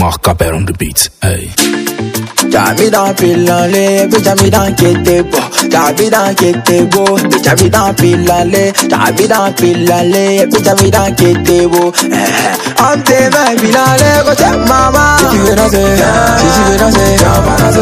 Marc Capel on the beat. Hey. T'as mis dans pile en l'air, bitch, t'as mis dans ketebo. T'as mis dans ketebo, bitch, t'as mis dans pile en l'air. T'as mis dans pile en l'air, bitch, t'as mis dans ketebo. On eh, t'est même pile en l'air, côté. Si tu veux danser, si tu veux danser, viens pas danser.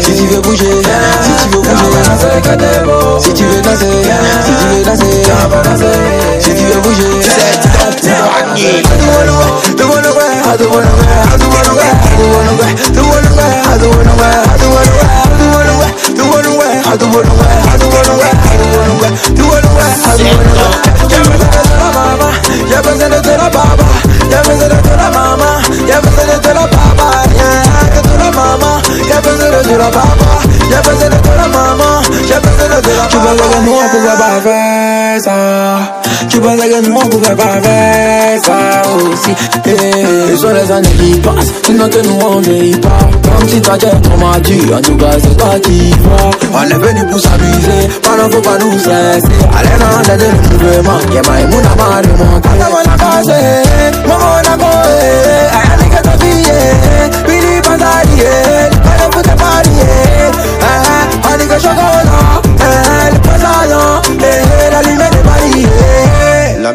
Si tu veux bouger, si tu veux bouger, danser, ketebo. Si tu veux danser, si tu veux danser, viens pas danser. Si tu veux bouger, c'est ton I don't wanna wear, I don't wanna wear, I don't wanna wear, don't wanna wear, I don't wanna wear, I don't wanna wear, I don't wanna wear, don't wanna wear, I don't wanna wear, I don't wanna wear, I don't wanna wear, don't wanna wear, I don't wanna wear. Tu pensais que nous on pouvait pas faire ça, tu pensais que nous on pouvait pas faire ça aussi. Ce sont les années qui passent, sinon que nous on vieillit pas. Comme si toi tu es trop mature, en tout cas c'est toi qui vois. On est venu pour s'amuser, maintenant faut pas nous stresser. Allez dans l'aide de mouvement, y'a ma émouna ma remonte. Anda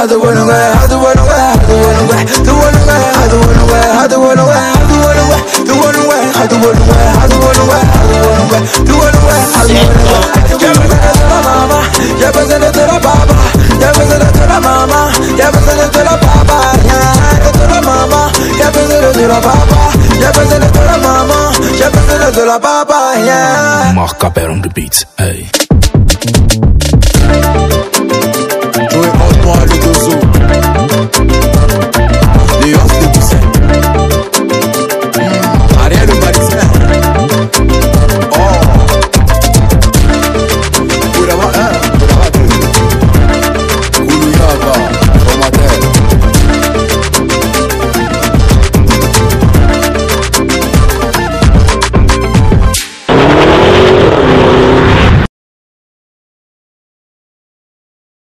c'est la picaille, la picaille, la poupée, Commissaire, c'est c'est la picaille, la picaille, la poupée, la Ami, picaille, c'est c'est la gros. picaille, la picaille, la poupée, la picaille, la picaille, la picaille, la Fais poupée, ça, la picaille. na way. Arrête, arrête, raconter, non, non, arrête, raconter, arrête, arrête, raconter, c'est que tu n'as pas vu, faut pas parler. Arrête, arrête, raconter, non, non, arrête, raconter, arrête, arrête, raconter, c'est que tu n'as pas vu, faut pas parler. I do wanna wear, do wanna wear, I do wanna wear, I do wanna wear, I do wanna wear, do wanna wear, I do wanna wear, I do wanna wear, I do wanna wear, do wanna wear, I do wanna wear, I do wanna wear, I do wanna wear, do wanna wear, I do wanna wear. Ya pensé de toda mama, ya pensé de toda baba, ya pensé de toda mama, ya pensé de toda baba, ya de toda mama, ya pensé de toda baba, ya pensé de toda mama, ya pensé de toda baba, yeah. Mark Capper on the beat. Hey.